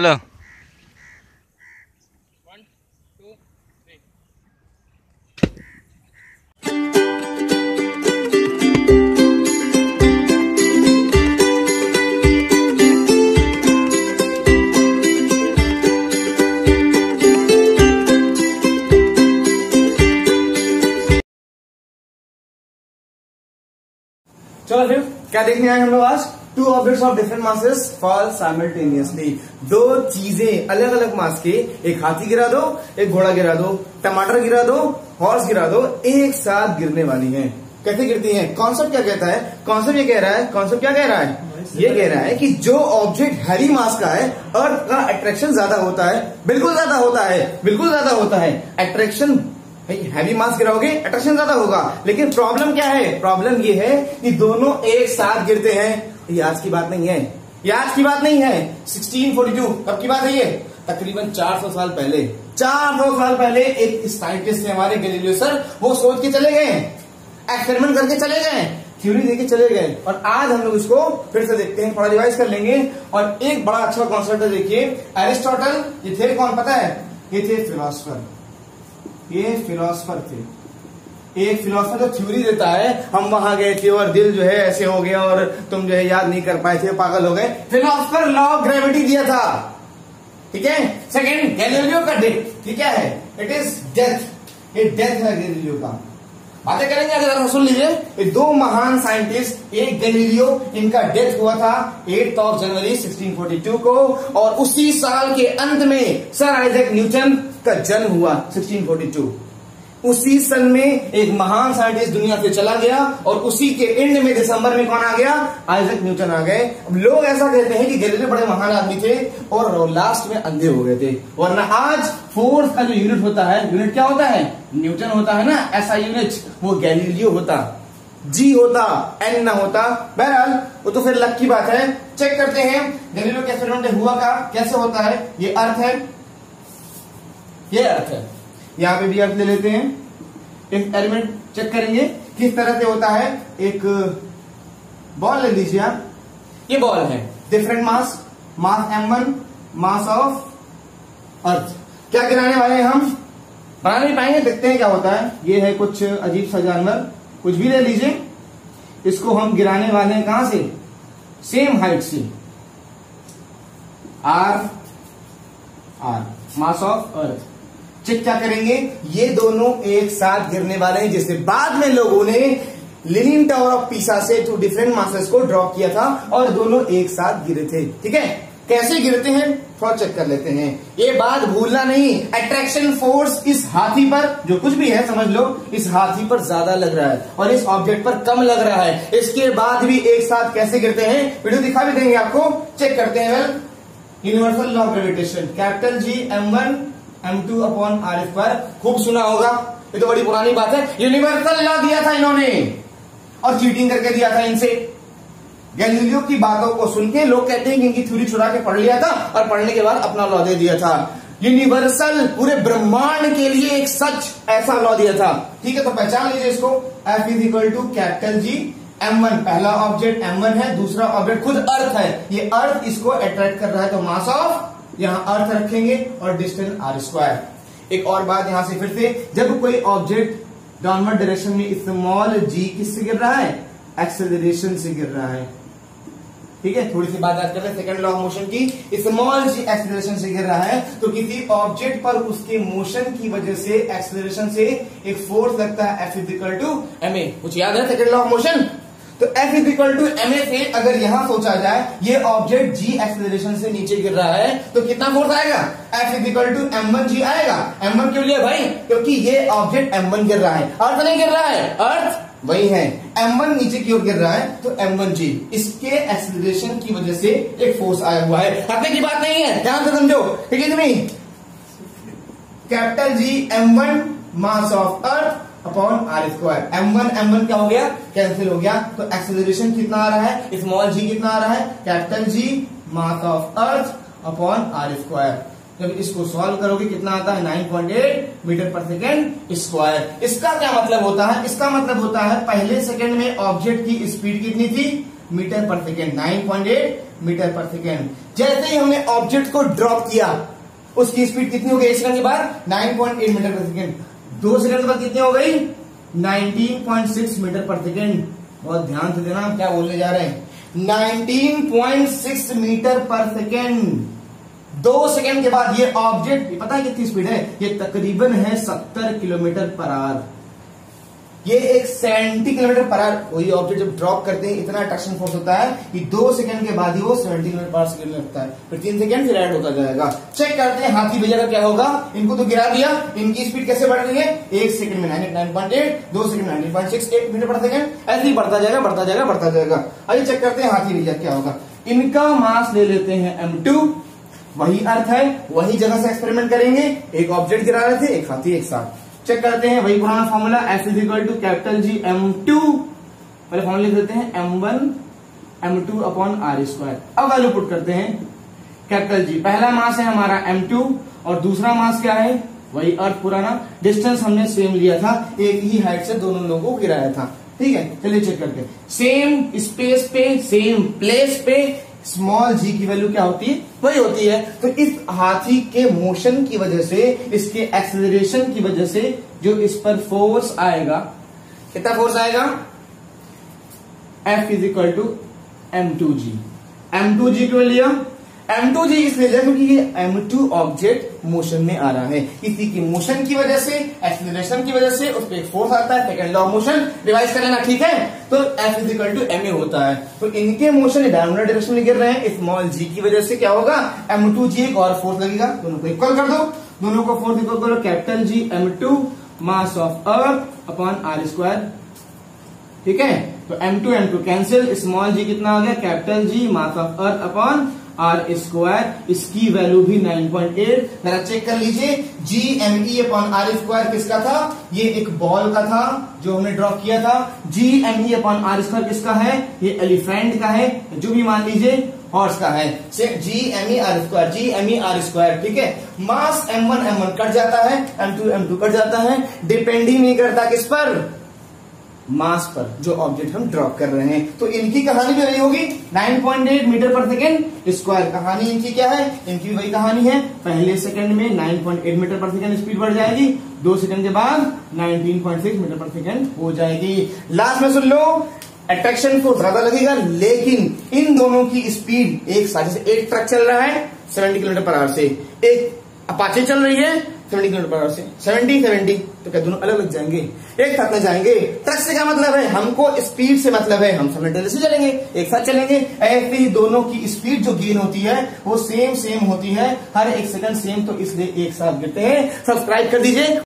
चलो चलो फिर, क्या देखने आए हम लोग आज? Two objects of different masses fall simultaneously दो चीज़ें अलग अलग मास के, एक हाथी गिरा दो, एक घोड़ा गिरा दो, टमाटर गिरा दो हॉर्स गिरा दो, एक साथ गिरने वाली हैं। कैसे गिरती हैं? कॉन्सेप्ट क्या कहता है? कॉन्सेप्ट ये कह रहा है कॉन्सेप्ट क्या कह रहा है? ये कह रहा है कि जो ऑब्जेक्ट हैवी मास का है अर्थ का अट्रैक्शन ज़्यादा होता है, बिल्कुल ज़्यादा होता है, बिल्कुल ज़्यादा होता है। अट्रैक्शन हैवी मास गिराओगे अट्रैक्शन ज़्यादा होगा। लेकिन प्रॉब्लम क्या है? प्रॉब्लम ये है कि दोनों एक साथ गिरते हैं। ये आज की बात नहीं है। ये आज की बात नहीं है। 1642 कब की बात है ये? तकरीबन 400 साल पहले। 400 साल पहले एक साइंटिस्ट थे हमारे गलीलियो सर वो सोच के चले गए। एक्सपेरिमेंट करके चले गए। थ्योरी देके चले गए। और आज हम लोग इसको फिर से देखते हैं, थोड़ा रिवाइज कर लेंगे। और एक बड़ा अच्छा कॉन्सेप्ट है, देखिए एरिस्टोटल ये थे कौन पता है? ये थे फिलोसफर ये फिलोसफर थे। एक फिलोसफर जो थ्योरी देता है, हम वहाँ गए थे और दिल जो है ऐसे हो गया और तुम जो है याद नहीं कर पाए थे, पागल हो गए। फिलोसफर लॉ ऑफ़ ग्रेविटी दिया था। ठीक है? सेकेंड गैलीलियो का डेथ ठीक है? इट इज़ डेथ ये डेथ है गैलीलियो का। बातें करेंगे अगर सुन लीजिए। ये दो महान साइंटिस्ट एक गैलीलियो, इनका डेथ हुआ था 8th ऑफ़ जनवरी 1642 को। और उसी साल के अंत में सर आइजैक न्यूटन का जन्म हुआ 1642 उसी सन में एक महान साइंटिस्ट दुनिया से चला गया और उसी के एंड में दिसंबर में कौन आ गया? आइजक न्यूटन आ गए। अब लोग ऐसा कहते हैं कि गैलीलियो बड़े महान आदमी थे और लास्ट में अंधे हो गए थे। वरना आज फोर्स का जो यूनिट होता है यूनिट क्या होता है? न्यूटन होता है ना ऐसा यूनिट वो गैलीलियो होता। जी होता एन ना होता। बहरहाल, वो तो फिर लक की बात है। चेक करते हैं, गैलीलियो के एक्सपेरिमेंट हुआ का, कैसे होता है? ये अर्थ है ये अर्थ है यहाँ पे भी अर्थ ले लेते हैं। एक एलिमेंट चेक करेंगे किस तरह से होता है। एक बॉल ले लीजिए आप। ये बॉल है। Different mass mass M one mass of earth क्या गिराने वाले हैं हम? बना नहीं पाएँगे देखते हैं क्या होता है। ये है कुछ अजीब सा जानवर। कुछ भी ले लीजिए। इसको हम गिराने वाले हैं कहाँ से? सेम हाइट से। R R mass of earth check क्या करेंगे? ये दोनों एक साथ गिरने वाले हैं, जिससे बाद में लोगों ने लिनिन टावर ऑफ़ पीसा से टू डिफरेंट मासेस को ड्रॉप किया था और दोनों एक साथ गिरे थे। ठीक है? कैसे गिरते हैं? थोड़ा चेक कर लेते हैं। ये बात भूलना नहीं अट्रैक्शन फोर्स इस हाथी पर, जो कुछ भी है, समझ लो, इस हाथी पर ज़्यादा लग रहा है और इस ऑब्जेक्ट पर कम लग रहा है। इसके बाद भी एक साथ कैसे गिरते हैं? वीडियो दिखा भी देंगे आपको। चेक करते हैं well universal law gravitation capital G M one M two upon R square खूब सुना होगा। ये तो बड़ी पुरानी बात है। यूनिवर्सल लॉ दिया था इन्होंने। और चीटिंग करके दिया था इनसे। गैलीलियो की बातों को सुन के लोग कहते हैं कि इनकी थ्योरी चुरा के पढ़ लिया था और पढ़ने के बाद अपना लॉ दे दिया था। यूनिवर्सल पूरे ब्रह्मांड के लिए एक सच ऐसा लॉ दिया था। ठीक है तो पहचान लीजिए इसको। F is equal to capital G M one पहला ऑब्जेक्ट एम वन है, दूसरा ऑब्जेक्ट खुद अर्थ है। ये अर्थ इसको अट्रैक्ट कर रहा है तो मास ऑफ़ यहाँ अर्थ रखेंगे और डिस्टेंस आर स्क्वायर एक और बात यहाँ से फिर से, जब कोई ऑब्जेक्ट डाउनवर्ड डायरेक्शन में स्मॉल जी किससे गिर रहा है? एक्सेलरेशन से गिर रहा है। ठीक है? थोड़ी सी बात याद कर ले सेकंड लॉ ऑफ़ मोशन की स्मॉल जी एक्सेलरेशन से गिर रहा है तो किसी ऑब्जेक्ट पर उसके मोशन की वजह से एक्सेलरेशन से एक फोर्स लगता है F is equal to M A कुछ याद है सेकंड लॉ ऑफ़ मोशन तो F is equal to M F A अगर यहाँ सोचा जाए, ये ऑब्जेक्ट जी एक्सेलरेशन से नीचे गिर रहा है तो कितना फोर्स आएगा? F is equal to M one G आएगा। एम वन क्यों लिया भाई? क्योंकि ये ऑब्जेक्ट एम वन गिर रहा है। अर्थ नहीं गिर रहा है। अर्थ वही है। एम वन नीचे की ओर गिर रहा है तो एम वन जी इसके एक्सेलरेशन की वजह से एक फोर्स आया हुआ है। हकने की बात नहीं है। ध्यान से समझो। ठीक है capital G m1 mass of earth upon R square M one M one क्या हो गया? कैंसिल हो गया। तो एक्सेलरेशन कितना आ रहा है? स्मॉल जी कितना आ रहा है? Capital G mass of earth upon R square जब इसको सॉल्व करोगे, कितना आता है? 9.8 मीटर पर सेकेंड स्क्वायर इसका क्या मतलब होता है? इसका मतलब होता है, पहले सेकंड में ऑब्जेक्ट की स्पीड कितनी थी? मीटर पर सेकेंड 9.8 मीटर पर सेकेंड जैसे ही हमने ऑब्जेक्ट को ड्रॉप किया, उसकी स्पीड कितनी हो गई? एक सेकंड के बाद 9.8 मीटर पर सेकेंड दो सेकंड बाद कितनी हो गई? 19.6 मीटर पर सेकंड। बहुत ध्यान से देना हम क्या बोलने जा रहे हैं। 19.6 मीटर पर सेकेंड। दो सेकंड के बाद ये ऑब्जेक्ट पता है कितनी स्पीड है? ये तकरीबन है 70 किलोमीटर पर आवर। ये एक सेवेंटी किलोमीटर पर आवर वही ऑब्जेक्ट जब ड्रॉप करते हैं, इतना अट्रैक्शन फोर्स होता है कि दो सेकंड के बाद ही वो सेवेंटी किलोमीटर पर सेकंड लगता है। फिर तीन सेकंड फिर ऐड होता जाएगा। चेक करते हैं हाथी भैया का क्या होगा। इनको तो गिरा दिया। इनकी स्पीड कैसे बढ़ रही है? एक सेकंड में नाइन नाइन पॉइंट एट दो second nine point six eight metre per second ऐसे ही बढ़ता जाएगा बढ़ता जाएगा बढ़ता जाएगा। आइए चेक करते हैं हाथी भैया क्या होगा। इनका मास ले लेते हैं एम टू वही अर्थ है, वही जगह से एक्सपेरिमेंट करेंगे। एक ऑब्जेक्ट गिरा रहे थे, एक हाथी एक साथ। चेक करते हैं, वही पुराना formula S is equal to capital G M two पहले फॉर्मूला लिख देते हैं M one M two upon R square अब वैल्यू पुट करते हैं कैपिटल जी पहला मास है हमारा एम टू और दूसरा मास क्या है? वही अर्थ पुराना. डिस्टेंस हमने सेम लिया था, एक ही हाइट से दोनों लोगों को गिराया था. ठीक है, चलिए चेक करते हैं. सेम स्पेस पे सेम प्लेस पे स्मॉल जी की वैल्यू क्या होती है? वही होती है। तो इस हाथी के मोशन की वजह से, इसके एक्सेलरेशन की वजह से जो इस पर फोर्स आएगा, कितना फोर्स आएगा? F is equal to M two G M two G क्यों लिया? एम टू जी इसलिए लिया क्योंकि ये एम टू ऑब्जेक्ट मोशन में आ रहा है। इसी की मोशन की वजह से एक्सिलेशन की वजह से उस पर फोर्स आता है सेकंड लॉ मोशन रिवाइज कर लेना, ठीक है? तो F is equal to M A होता है। तो इनके मोशन डायमंड डायरेक्शन में गिर रहे हैं। स्मॉल जी की वजह से क्या होगा? एम टू जी एक और फोर्स लगेगा। दोनों को इक्वल कर दो। दोनों को फोर्स इक्वल करो। Capital G M two mass of earth upon R square ठीक है? तो m2 m2 cancel small G कितना आ गया? Capital G mass of earth upon R square इसकी वैल्यू भी 9.8 जरा चेक कर लीजिए G M E upon R square किसका था? ये एक बॉल का था जो हमने ड्रॉ किया था। G M E upon R square किसका है? ये एलिफेंट का है, जो भी मान लीजिए हॉर्स का है। G M E R square G M E R square ठीक है? Mass M one M one cut जाता है M two M two cut जाता है। डिपेंडिंग नहीं करता किस पर? मास पर जो ऑब्जेक्ट हम ड्रॉप कर रहे हैं। तो इनकी कहानी भी वही होगी। 9.8 मीटर पर सेकेंड स्क्वायर कहानी इनकी क्या है? इनकी वही कहानी है। पहले सेकंड में 9.8 मीटर पर सेकेंड स्पीड बढ़ जाएगी। दो सेकंड के बाद 19.6 मीटर पर सेकेंड हो जाएगी। लास्ट में सुन लो। अट्रैक्शन को ज़्यादा लगेगा, लेकिन इन दोनों की स्पीड एक साथ, जैसे एक ट्रक चल रहा है 70 किलोमीटर पर आवर से। एक अपाचे चल रही है सेवेंटी किलोमीटर पर से। सेवेंटी सेवेंटी तो क्या दोनों अलग अलग जाएँगे? एक साथ में जाएँगे। ट्रक से क्या मतलब है? हमको स्पीड से मतलब है। हम से चलेंगे, एक साथ चलेंगे। ऐसे ही दोनों की स्पीड जो गेन होती है, वो सेम सेम होती है। हर एक सेकंड सेम तो इसलिए एक साथ गिरते हैं। सब्सक्राइब कर दीजिए।